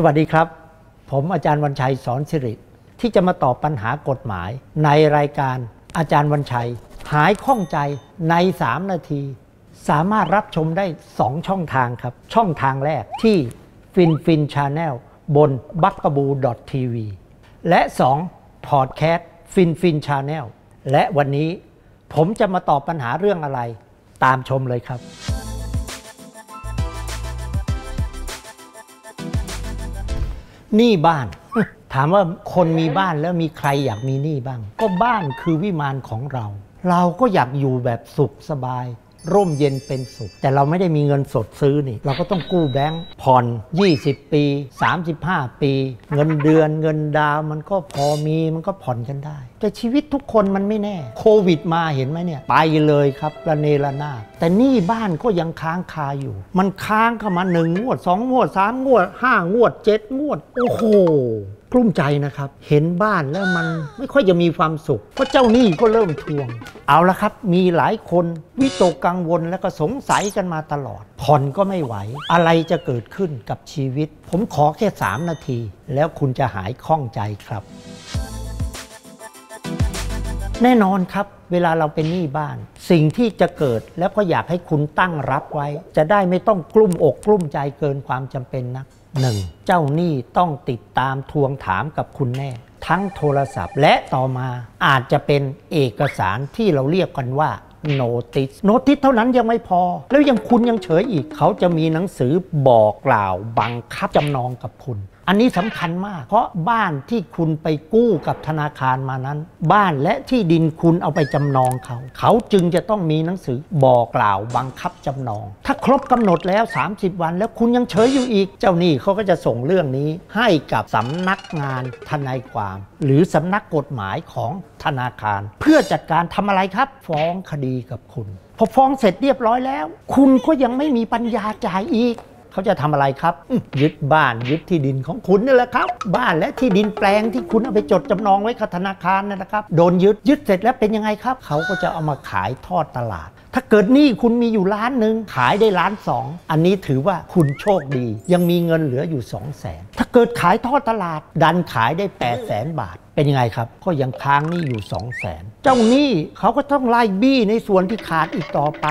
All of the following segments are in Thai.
สวัสดีครับ ผมอาจารย์วันชัยสอนสิริที่จะมาตอบปัญหากฎหมาย ในรายการอาจารย์วันชัย หายข้องใจใน 3 นาที สามารถรับชมได้ 2 ช่องทางครับ ช่องทางแรกที่ Fin Fin Channel บน Bugaboo TV และ 2. พอดแคสต์ Fin Fin Channel และวันนี้ผมจะมาตอบปัญหาเรื่องอะไร ตามชมเลยครับ หนี้บ้าน ถามว่าคนมีบ้านแล้วมีใครอยากมีหนี้บ้าง ก็บ้านคือวิมานของเรา เราก็อยากอยู่แบบสุขสบาย ร่มเย็นเป็นสุข แต่เราไม่ได้มีเงินสดซื้อนี่ เราก็ต้องกู้แบงค์ผ่อน 20 ปี 35 ปี เงินเดือนเงินดาวมันก็พอมีมันก็ผ่อนกันได้ แต่ชีวิตทุกคนมันไม่แน่ โควิดมาเห็นไหมเนี่ย ไปเลยครับระเนระนาดแต่หนี้บ้านก็ยังค้างคาอยู่ มันค้างเข้ามาหนึ่งงวดสองงวดสามงวดห้างวดเจ็ดงวดโอ้โห กลุ้มใจนะครับ เห็นบ้านแล้วมันไม่ค่อยจะมีความสุข เพราะเจ้าหนี้ก็เริ่มทวง เอาละครับ มีหลายคนวิตกกังวลแล้วก็สงสัยกันมาตลอด ผ่อนก็ไม่ไหว อะไรจะเกิดขึ้นกับชีวิต ผมขอแค่ 3 นาที แล้วคุณจะหายข้องใจครับ แน่นอนครับ เวลาเราเป็นหนี้บ้าน สิ่งที่จะเกิดแล้วก็อยากให้คุณตั้งรับไว้ จะได้ไม่ต้องกลุ้มอกกลุ้มใจเกินความจำเป็นนัก หนึ่งเจ้าหนี้ต้องติดตามทวงถามกับคุณแน่ ทั้งโทรศัพท์และต่อมาอาจจะเป็นเอกสารที่เราเรียกกันว่าโนติสโนติสเท่านั้นยังไม่พอ แล้วยังคุณยังเฉยอีก เขาจะมีหนังสือบอกกล่าวบังคับจำนองกับคุณ อันนี้สำคัญมาก เพราะบ้านที่คุณไปกู้กับธนาคารมานั้น บ้านและที่ดินคุณเอาไปจำนองเขา เขาจึงจะต้องมีหนังสือบอกกล่าวบังคับจำนอง ถ้าครบกำหนดแล้ว 30 วัน แล้วคุณยังเฉยอยู่อีก เจ้าหนี้เขาก็จะส่งเรื่องนี้ให้กับสำนักงานทนายความ หรือสำนักกฎหมายของธนาคาร เพื่อจัดการทำอะไรครับ ฟ้องคดีกับคุณพอฟ้องเสร็จเรียบร้อยแล้ว คุณก็ยังไม่มีปัญญาจ่ายอีก เขาจะทำอะไรครับ ยึดบ้านยึดที่ดินของคุณนี่แหละครับ บ้านและที่ดินแปลงที่คุณเอาไปจดจำนองไว้กับธนาคารนะครับ โดนยึดยึดเสร็จแล้วเป็นยังไงครับ เขาก็จะเอามาขายทอดตลาด ถ้าเกิดหนี้คุณมีอยู่ล้านหนึ่งขายได้ล้านสองอันนี้ถือว่าคุณโชคดี ยังมีเงินเหลืออยู่2 0 0แสนถ้าเกิดขายทอดตลาด ดันขายได้8 0 0แสนบาท เป็นยังไงครับ ก็ยังค้างหนี้อยู่ 2 0 0แสนเจ้าหนี้เขาก็ต้องไล่บี้ในส่วนที่ขาดอีกต่อไป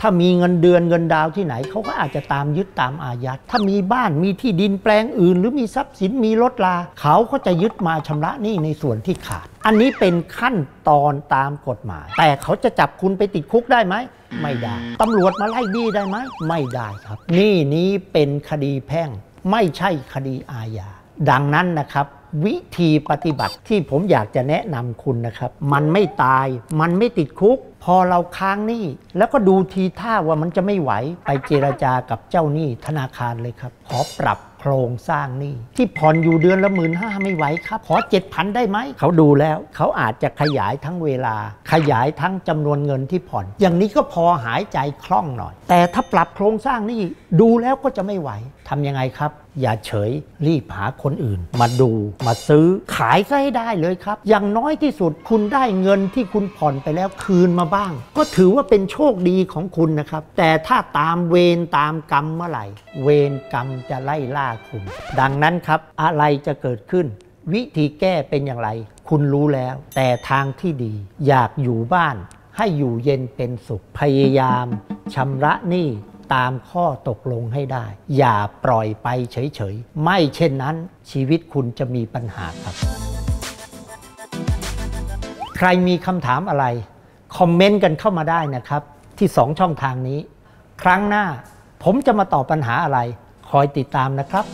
ถ้ามีเงินเดือนเงินดาวที่ไหนเขาก็อาจจะตามยึดตามอายัดถ้ามีบ้านมีที่ดินแปลงอื่น หรือมีทรัพย์สินมีรถลา เขาก็จะยึดมาชำระหนี้ในส่วนที่ขาด อันนี้เป็นขั้นตอนตามกฎหมาย แต่เขาจะจับคุณไปติดคุกได้ไหมไม่ได้ตำรวจมาไล่บี้ได้ไหมไม่ได้ครับ นี่นี้เป็นคดีแพ่งไม่ใช่คดีอาญาดังนั้นนะครับ วิธีปฏิบัติที่ผมอยากจะแนะนำคุณนะครับ มันไม่ตาย มันไม่ติดคุก พอเราค้างหนี้ แล้วก็ดูทีท่าว่ามันจะไม่ไหว ไปเจรจากับเจ้าหนี้ธนาคารเลยครับ ขอปรับโครงสร้างหนี้ ที่ผ่อนอยู่เดือนละหมื่นห้าไม่ไหวครับ ขอเจ็ดพันได้ไหม เขาดูแล้ว เขาอาจจะขยายทั้งเวลา ขยายทั้งจำนวนเงินที่ผ่อน อย่างนี้ก็พอหายใจคล่องหน่อย แต่ถ้าปรับโครงสร้างหนี้ดูแล้วก็จะไม่ไหวทำยังไงครับอย่าเฉยรีบหาคนอื่น มาดูมาซื้อขายซะให้ได้เลยครับ อย่างน้อยที่สุดคุณได้เงินที่คุณผ่อนไปแล้วคืนมาบ้าง ก็ถือว่าเป็นโชคดีของคุณนะครับ แต่ถ้าตามเวรตามกรรมเมื่อไหร่ เวรกรรมจะไล่ล่าคุณ ดังนั้นครับอะไรจะเกิดขึ้น วิธีแก้เป็นอย่างไร คุณรู้แล้ว แต่ทางที่ดี อยากอยู่บ้าน ให้อยู่เย็นเป็นสุขพยายามชำระหนี้ ตามข้อตกลงให้ได้ อย่าปล่อยไปเฉยๆ ไม่เช่นนั้นชีวิตคุณจะมีปัญหาครับ ใครมีคำถามอะไร คอมเมนต์กันเข้ามาได้นะครับ ที่สองช่องทางนี้ ครั้งหน้าผมจะมาตอบปัญหาอะไร คอยติดตามนะครับ